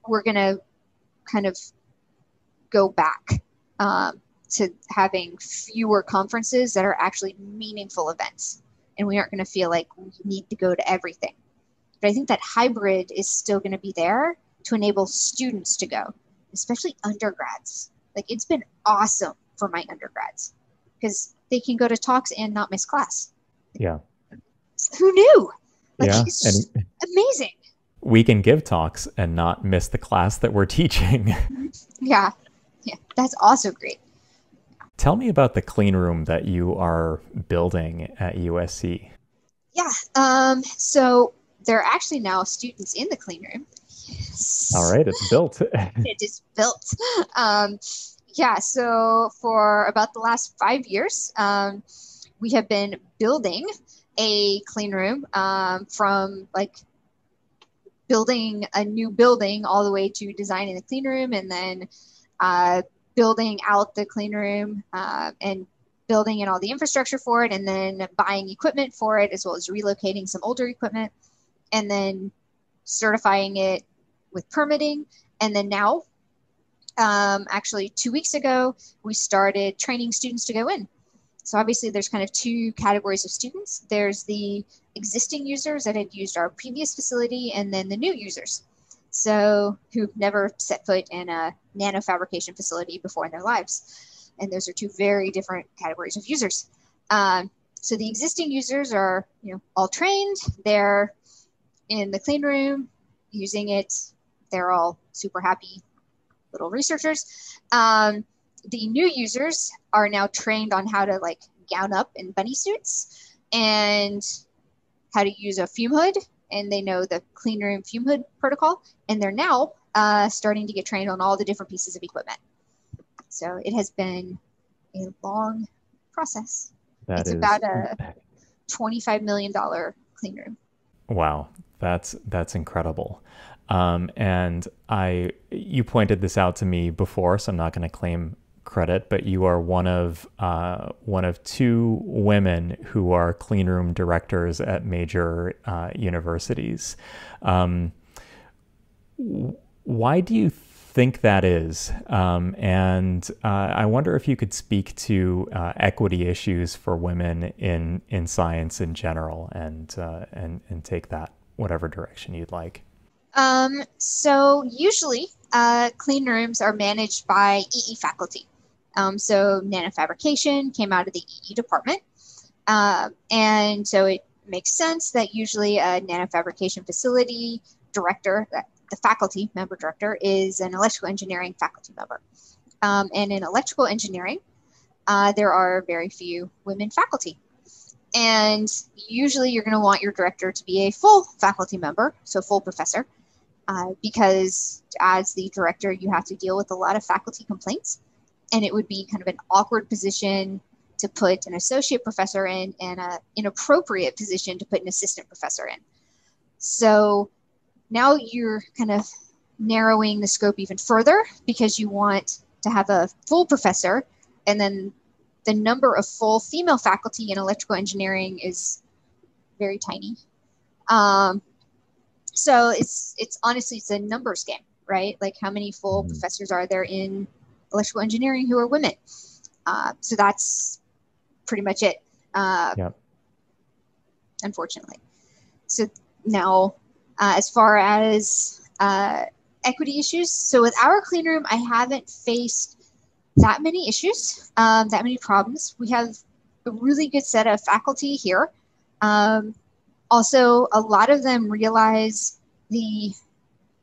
we're going to kind of go back um, to having fewer conferences that are actually meaningful events. And we aren't going to feel like we need to go to everything. But I think that hybrid is still going to be there to enable students to go, especially undergrads. Like it's been awesome for my undergrads because they can go to talks and not miss class. Yeah. <laughs> Who knew? Like yeah. it's and, amazing. we can give talks and not miss the class that we're <laughs> teaching. <laughs> yeah. Yeah. That's also great. Tell me about the clean room that you are building at USC. Yeah. Um, so there are actually now students in the clean room. All right, it's built. <laughs> it is built. Um, yeah, so for about the last five years, um, we have been building a clean room um, from like building a new building all the way to designing the clean room and then uh, building out the clean room uh, and building in all the infrastructure for it and then buying equipment for it as well as relocating some older equipment and then certifying it with permitting and then now um, actually two weeks ago we started training students to go in so obviously there's kind of two categories of students. There's the existing users that had used our previous facility and then the new users. So who've never set foot in a nanofabrication facility before in their lives. And those are two very different categories of users. Um, so the existing users are, you know, all trained. They're in the clean room using it. They're all super happy little researchers. Um, the new users are now trained on how to like gown up in bunny suits and how to use a fume hood and they know the clean room fume hood protocol and they're now uh, starting to get trained on all the different pieces of equipment. So it has been a long process. That it's is... about a 25 million dollar clean room. Wow. That's that's incredible. Um, and I, you pointed this out to me before, so I'm not going to claim credit, but you are one of uh, one of two women who are cleanroom directors at major uh, universities. Um, why do you think that is? Um, and uh, I wonder if you could speak to uh, equity issues for women in in science in general, and uh, and and take that whatever direction you'd like. Um, so usually, uh, clean rooms are managed by EE faculty. Um, so nanofabrication came out of the EE department. Uh, and so it makes sense that usually a nanofabrication facility director, the faculty member director, is an electrical engineering faculty member. Um, and in electrical engineering, uh, there are very few women faculty. And usually you're going to want your director to be a full faculty member, so full professor, uh, because as the director, you have to deal with a lot of faculty complaints and it would be kind of an awkward position to put an associate professor in and an inappropriate position to put an assistant professor in. So now you're kind of narrowing the scope even further because you want to have a full professor and then the number of full female faculty in electrical engineering is very tiny. Um, so it's it's honestly it's a numbers game, right? Like how many full mm-hmm. professors are there in electrical engineering who are women. Uh, so that's pretty much it. Uh, yep. Unfortunately. So now, uh, as far as uh, equity issues, so with our clean room, I haven't faced that many issues, um, that many problems. We have a really good set of faculty here. Um, also, a lot of them realize the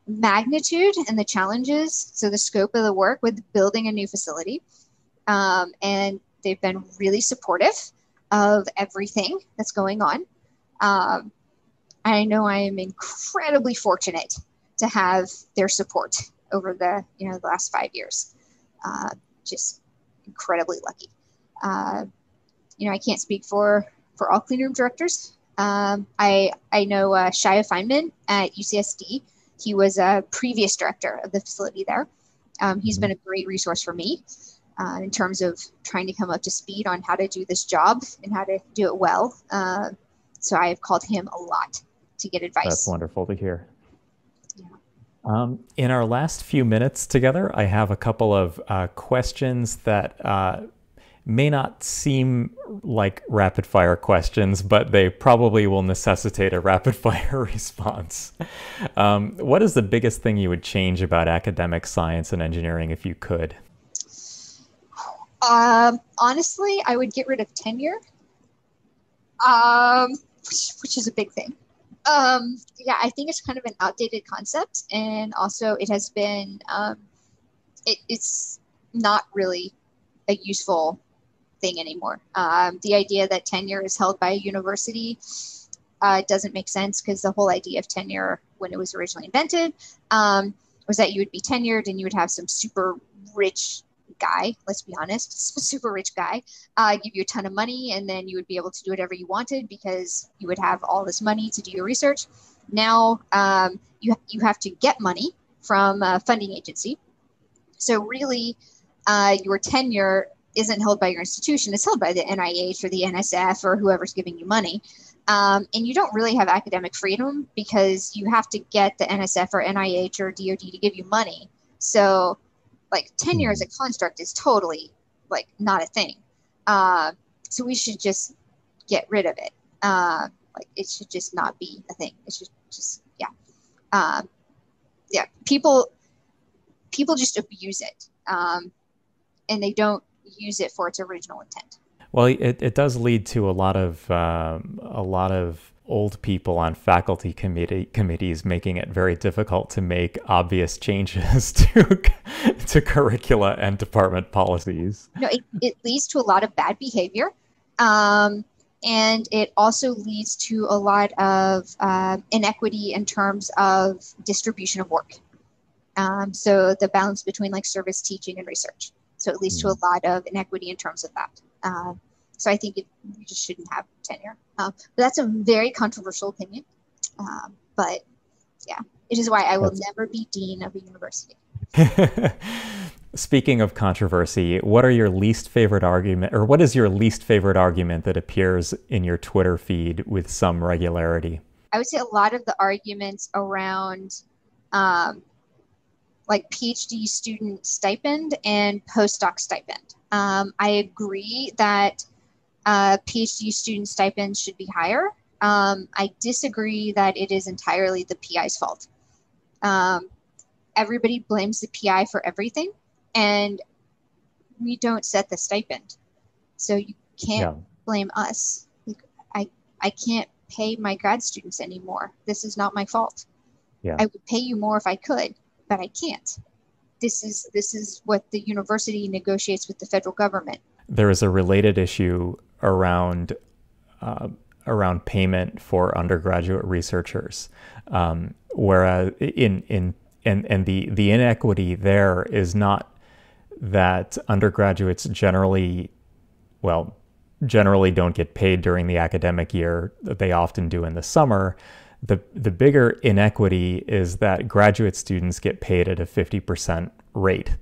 magnitude and the challenges, so the scope of the work with building a new facility. Um, and they've been really supportive of everything that's going on. Um, I know I am incredibly fortunate to have their support over the you know the last five years. Uh, just incredibly lucky. Uh, you know, I can't speak for for all clean room directors. Um, I I know uh, Shaya Fainman at UCSD he was a previous director of the facility there. Um, he's been a great resource for me uh, in terms of trying to come up to speed on how to do this job and how to do it well. Uh, so I have called him a lot to get advice. That's wonderful to hear. Um, in our last few minutes together, I have a couple of uh, questions that uh, may not seem like rapid fire questions, but they probably will necessitate a rapid <laughs> fire response. Um, what is the biggest thing you would change about academic science and engineering if you could? Um, honestly, I would get rid of tenure, um, which, which, is a big thing. Um, yeah, I think it's kind of an outdated concept, and also it has been um, it, it's not really a useful thing anymore. Um, the idea that tenure is held by a university uh, doesn't make sense because the whole idea of tenure when it was originally invented um, was that you would be tenured and you would have some super rich guy, let's be honest, <laughs> super rich guy, uh, give you a ton of money, and then you would be able to do whatever you wanted because you would have all this money to do your research. Now um, you you have to get money from a funding agency. So really, uh, your tenure isn't held by your institution; it's held by the NIH or the NSF or whoever's giving you money. Um, and you don't really have academic freedom because you have to get the NSF or NIH or DoD to give you money. So like tenure as a construct is totally like not a thing. Uh, so we should just get rid of it. Uh, like it should just not be a thing. It should just yeah, uh, yeah. People people just abuse it, um, and they don't use it for its original intent. Well, it, it does lead to a lot of um, a lot of old people on faculty committee committees making it very difficult to make obvious changes <laughs> to to curricula and department policies. No, it, it leads to a lot of bad behavior. Um, and it also leads to a lot of uh, inequity in terms of distribution of work. Um, so the balance between like service teaching and research. So it leads mm. to a hmm. lot of inequity in terms of that. Uh, so I think it, you just shouldn't have tenure. But that's a very controversial opinion. Um, but yeah, it is why I will never be dean of a university. <laughs> Speaking of controversy, what are your least favorite argument, or what is your least favorite argument that appears in your Twitter feed with some regularity? I would say a lot of the arguments around um, like PhD student stipend and postdoc stipend. Um, I agree that uh, PhD student stipends should be higher. Um, I disagree that it is entirely the PI's fault. Um, everybody blames the PI for everything, and we don't set the stipend. So you can't yeah. blame us. Like, I, I can't pay my grad students anymore. This is not my fault. Yeah. I would pay you more if I could, but I can't. This is this is what the university negotiates with the federal government. There is a related issue around uh, around payment for undergraduate researchers, um, whereas in in and and the the inequity there is not that undergraduates generally, well, generally don't get paid during the academic year. That they often do in the summer. The, the bigger inequity is that graduate students get paid at a 50% rate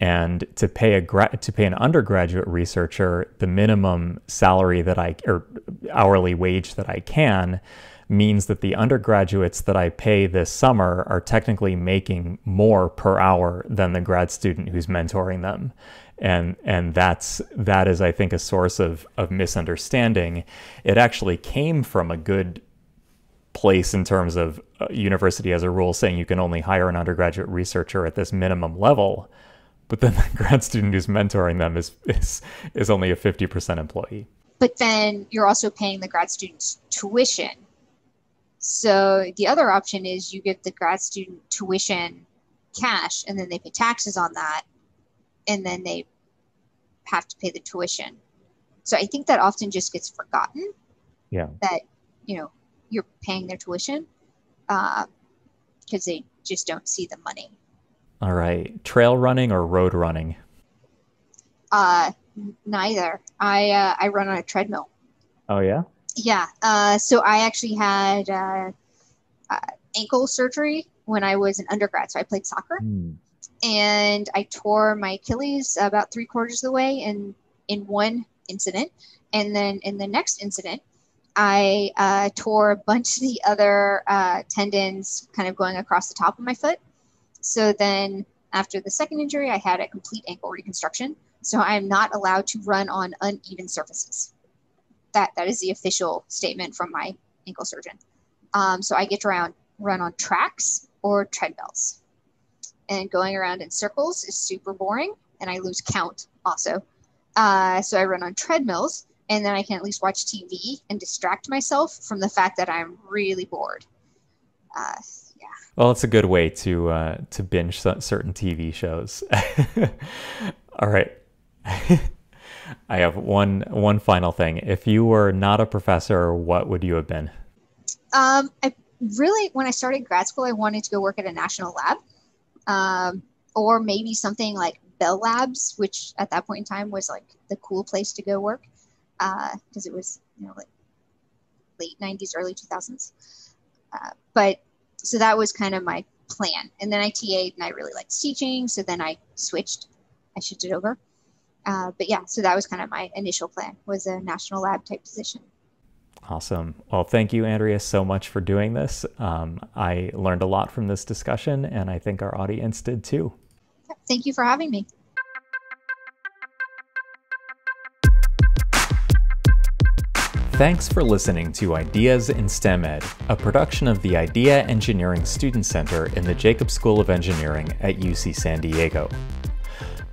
and to pay a gra- to pay an undergraduate researcher the minimum salary that I or hourly wage that I can means that the undergraduates that I pay this summer are technically making more per hour than the grad student who's mentoring them. And and that's that is I think a source of of misunderstanding. It actually came from a good place in terms of uh, university as a rule saying you can only hire an undergraduate researcher at this minimum level but then <laughs> the grad student who's mentoring them is is is only a 50% employee. But then you're also paying the grad student's tuition. So the other option is you give the grad student tuition cash and then they pay taxes on that and then they have to pay the tuition. So i think that often just gets forgotten yeah. that you know you're paying their tuition because uh, they just don't see the money all right. Trail running or road running? Uh, neither. I uh, I run on a treadmill. Oh yeah. Yeah. Uh, so I actually had uh, uh, ankle surgery when I was an undergrad. So I played soccer, mm. and I tore my Achilles about three quarters of the way in in one incident, and then in the next incident, I uh, tore a bunch of the other uh, tendons, kind of going across the top of my foot. So then after the second injury, I had a complete ankle reconstruction. So I am not allowed to run on uneven surfaces. That that is the official statement from my ankle surgeon. Um, so I get to run, on tracks or treadmills. And going around in circles is super boring, and I lose count also. Uh, so I run on treadmills, and then I can at least watch TV and distract myself from the fact that I'm really bored. Uh, yeah. Well, it's a good way to uh, to binge certain TV shows. <laughs> All right. <laughs> I have one one final thing. If you were not a professor, what would you have been? Um, I really, when I started grad school, I wanted to go work at a national lab, um, or maybe something like Bell Labs, which at that point in time was like the cool place to go work because uh, it was you know like late 90s, early 2000s. Uh, but so that was kind of my plan. And then I TA'd and I really liked teaching, so then I switched. I shifted over. Uh, but yeah, so that was kind of my initial plan was a national lab type position. Awesome. Well, thank you, Andrea, so much for doing this. Um, I learned a lot from this discussion, and I think our audience did too. Thank you for having me. Thanks for listening to Ideas in STEM Ed, a production of the Idea Engineering Student Center in the Jacobs School of Engineering at UC San Diego.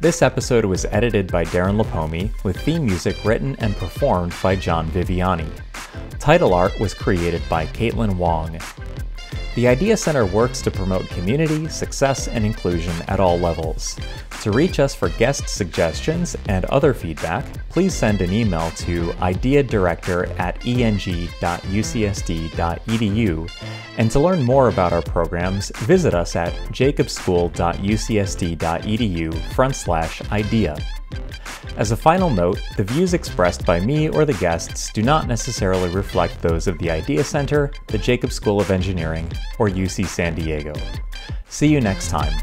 This episode was edited by Darren Lipomi, with theme music written and performed by John Viviani. Title art was created by Caitlin Wong. The Idea Center works to promote community, success, and inclusion at all levels. To reach us for guest suggestions and other feedback, please send an email to ideadirector at eng.ucsd.edu. And to learn more about our programs, visit us at jacobschool.ucsd.edu front slash idea. As a final note, the views expressed by me or the guests do not necessarily reflect those of the Idea Center, the Jacobs School of Engineering, or UC San Diego. See you next time.